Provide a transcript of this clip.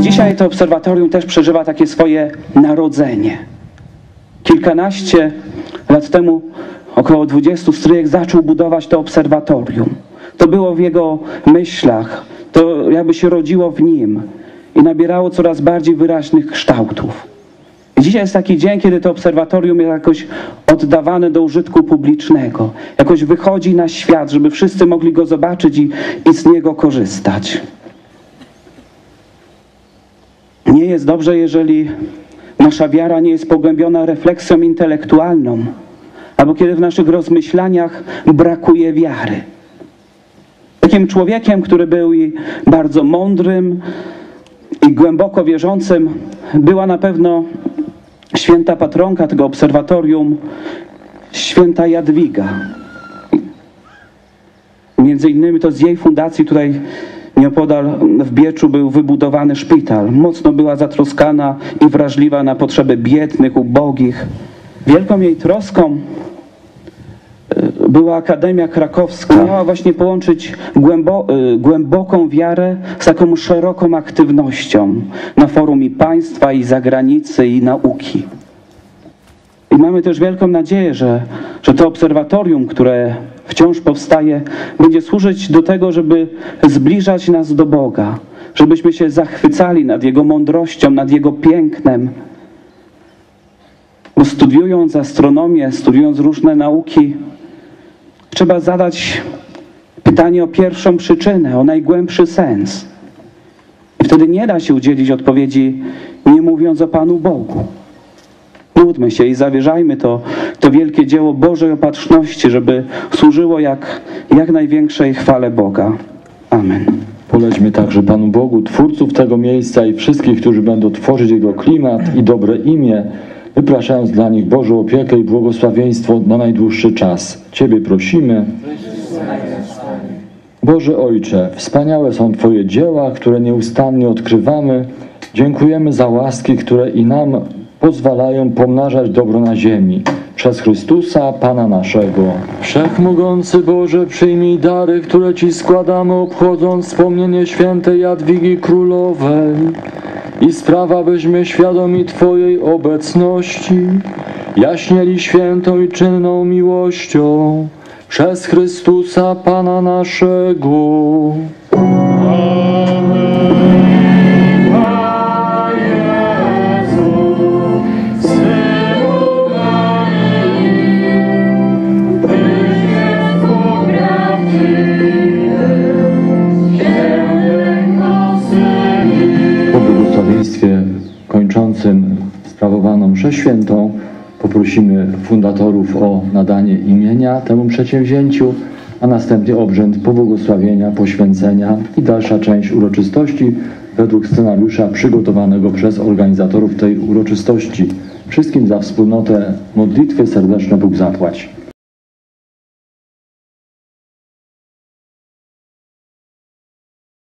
Dzisiaj to obserwatorium też przeżywa takie swoje narodzenie. Kilkanaście lat temu, około 20, stryjek zaczął budować to obserwatorium. To było w jego myślach, to jakby się rodziło w nim i nabierało coraz bardziej wyraźnych kształtów. Dzisiaj jest taki dzień, kiedy to obserwatorium jest jakoś oddawane do użytku publicznego, jakoś wychodzi na świat, żeby wszyscy mogli go zobaczyć i, i z niego korzystać. Nie jest dobrze, jeżeli nasza wiara nie jest pogłębiona refleksją intelektualną, albo kiedy w naszych rozmyślaniach brakuje wiary. Takim człowiekiem, który był i bardzo mądrym i głęboko wierzącym, była na pewno święta patronka tego obserwatorium, święta Jadwiga. Między innymi to z jej fundacji tutaj nieopodal w Bieczu był wybudowany szpital. Mocno była zatroskana i wrażliwa na potrzeby biednych, ubogich. Wielką jej troską była Akademia Krakowska. Miała właśnie połączyć głębo, y, głęboką wiarę z taką szeroką aktywnością na forum i państwa, i zagranicy, i nauki. I mamy też wielką nadzieję, że, że to obserwatorium, które wciąż powstaje, będzie służyć do tego, żeby zbliżać nas do Boga, żebyśmy się zachwycali nad Jego mądrością, nad Jego pięknem. Bo studiując astronomię, studiując różne nauki, trzeba zadać pytanie o pierwszą przyczynę, o najgłębszy sens. I wtedy nie da się udzielić odpowiedzi, nie mówiąc o Panu Bogu. Módlmy się i zawierzajmy to, to wielkie dzieło Bożej Opatrzności, żeby służyło jak, jak największej chwale Boga. Amen. Polećmy także Panu Bogu, twórców tego miejsca i wszystkich, którzy będą tworzyć jego klimat i dobre imię, wypraszając dla nich Bożą opiekę i błogosławieństwo na najdłuższy czas. Ciebie prosimy. Boże Ojcze, wspaniałe są Twoje dzieła, które nieustannie odkrywamy. Dziękujemy za łaski, które i nam pozwalają pomnażać dobro na ziemi. Przez Chrystusa, Pana naszego. Wszechmogący Boże, przyjmij dary, które Ci składamy, obchodząc wspomnienie świętej Jadwigi Królowej. I sprawa, byśmy świadomi Twojej obecności, jaśnieli świętą i czynną miłością. Przez Chrystusa, Pana naszego. Po błogosławieństwie kończącym sprawowaną mszę świętą poprosimy fundatorów o nadanie imienia temu przedsięwzięciu, a następnie obrzęd pobłogosławienia, poświęcenia i dalsza część uroczystości według scenariusza przygotowanego przez organizatorów tej uroczystości. Wszystkim za wspólnotę modlitwy serdeczne Bóg zapłać.